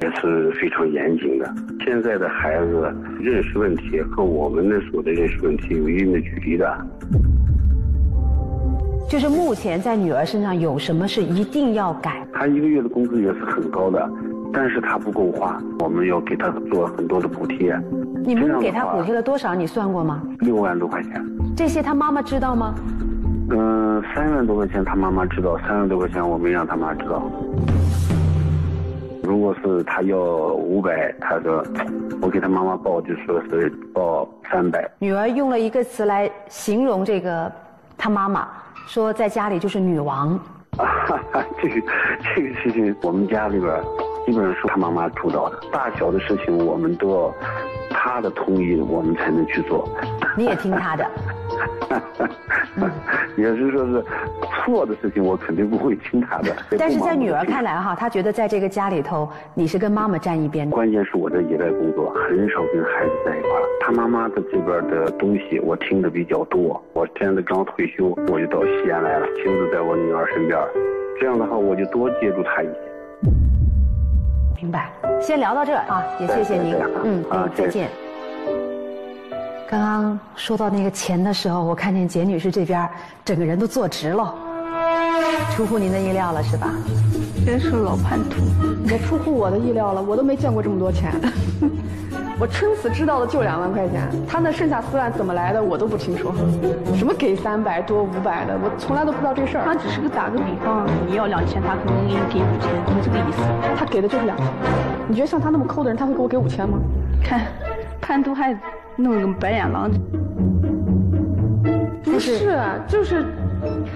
也是非常严谨的。现在的孩子认识问题和我们那时候的认识问题有一定的距离的。就是目前在女儿身上有什么是一定要改？她一个月的工资也是很高的，但是她不够花，我们要给她做很多的补贴。你们给她补贴了多少？你算过吗？六万多块钱。这些她妈妈知道吗？嗯，三万多块钱她妈妈知道，三万多块钱我没让她妈知道。如果是他要五百，他说我给他妈妈报就说是报三百。女儿用了一个词来形容这个她妈妈。说在家里就是女王，这个这个事情我们家里边基本上是他妈妈主导的，大小的事情我们都要他的同意我们才能去做。你也听他的。也是说是错的事情，我肯定不会听他的。但是在女儿看来哈，她觉得在这个家里头，你是跟妈妈站一边的。关键是我在野外工作很少跟孩子在一块儿，他妈妈的这边的东西我听的比较多。我现在刚退休，我就到西安来了，亲自在我女儿身边，这样的话我就多接触她一些。明白。先聊到这儿啊，也谢谢您。嗯，好，再见。刚刚说到那个钱的时候，我看见简女士这边整个人都坐直了，出乎您的意料了是吧？真是老叛徒，也出乎我的意料了，我都没见过这么多钱。我撑死知道的就两万块钱，他那剩下四万怎么来的我都不清楚。什么给三百多五百的，我从来都不知道这事儿。他只是个打个比方，你要两千，他可能给你给五千，就这个意思。他给的就是两千，你觉得像他那么抠的人，他会给我给五千吗？看，叛徒还。弄个白眼狼，不是，就是，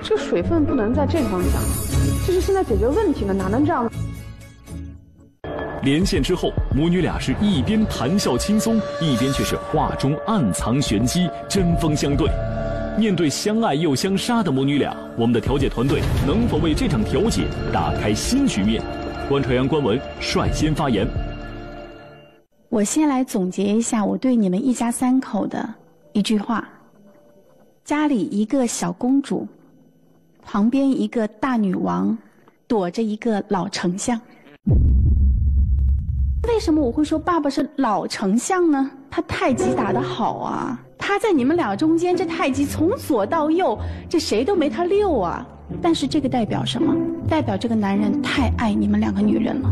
这个水分不能在这地方向，这是现在解决问题呢，哪能这样？连线之后，母女俩是一边谈笑轻松，一边却是话中暗藏玄机，针锋相对。面对相爱又相杀的母女俩，我们的调解团队能否为这场调解打开新局面？观察员、关文率先发言。我先来总结一下我对你们一家三口的一句话：家里一个小公主，旁边一个大女王，躲着一个老丞相。为什么我会说爸爸是老丞相呢？他太极打得好啊！他在你们俩中间，这太极从左到右，这谁都没他溜啊！但是这个代表什么？代表这个男人太爱你们两个女人了。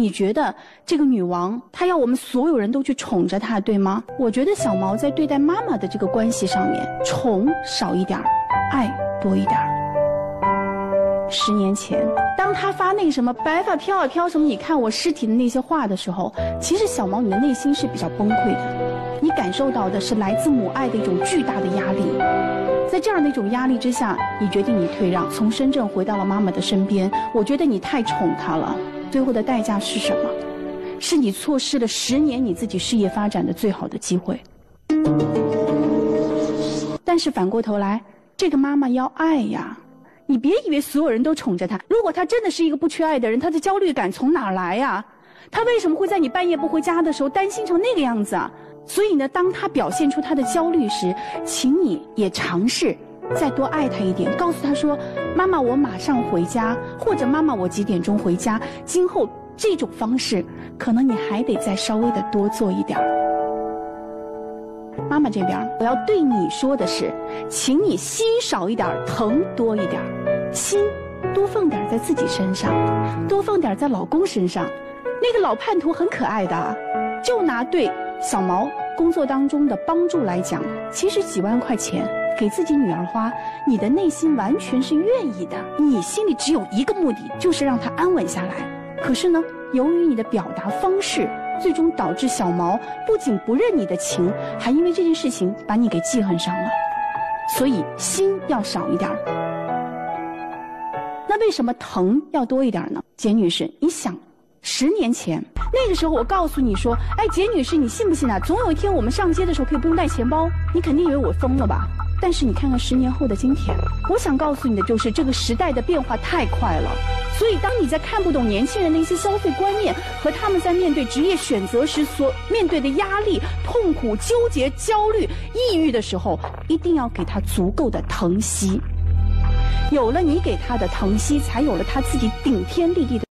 你觉得这个女王她要我们所有人都去宠着她，对吗？我觉得小毛在对待妈妈的这个关系上面，宠少一点儿，爱多一点儿。十年前，当他发那个什么白发飘啊飘什么，你看我尸体的那些话的时候，其实小毛你的内心是比较崩溃的，你感受到的是来自母爱的一种巨大的压力。在这样的一种压力之下，你决定你退让，从深圳回到了妈妈的身边。我觉得你太宠她了。最后的代价是什么？是你错失了十年你自己事业发展的最好的机会。但是反过头来，这个妈妈要爱呀！你别以为所有人都宠着她，如果她真的是一个不缺爱的人，她的焦虑感从哪儿来呀？她为什么会在你半夜不回家的时候担心成那个样子啊？所以呢，当她表现出她的焦虑时，请你也尝试。再多爱他一点，告诉他说：“妈妈，我马上回家。”或者“妈妈，我几点钟回家？”今后这种方式，可能你还得再稍微的多做一点妈妈这边，我要对你说的是，请你心少一点，疼多一点，心多放点在自己身上，多放点在老公身上。那个老叛徒很可爱的，就拿对小毛工作当中的帮助来讲，其实几万块钱。给自己女儿花，你的内心完全是愿意的，你心里只有一个目的，就是让她安稳下来。可是呢，由于你的表达方式，最终导致小毛不仅不认你的情，还因为这件事情把你给记恨上了。所以心要少一点。那为什么疼要多一点呢？简女士，你想，十年前那个时候，我告诉你说，哎，简女士，你信不信啊？总有一天我们上街的时候可以不用带钱包，你肯定以为我疯了吧？但是你看看十年后的今天，我想告诉你的就是这个时代的变化太快了。所以当你在看不懂年轻人的一些消费观念和他们在面对职业选择时所面对的压力、痛苦、纠结、焦虑、抑郁的时候，一定要给他足够的疼惜。有了你给他的疼惜，才有了他自己顶天立地的。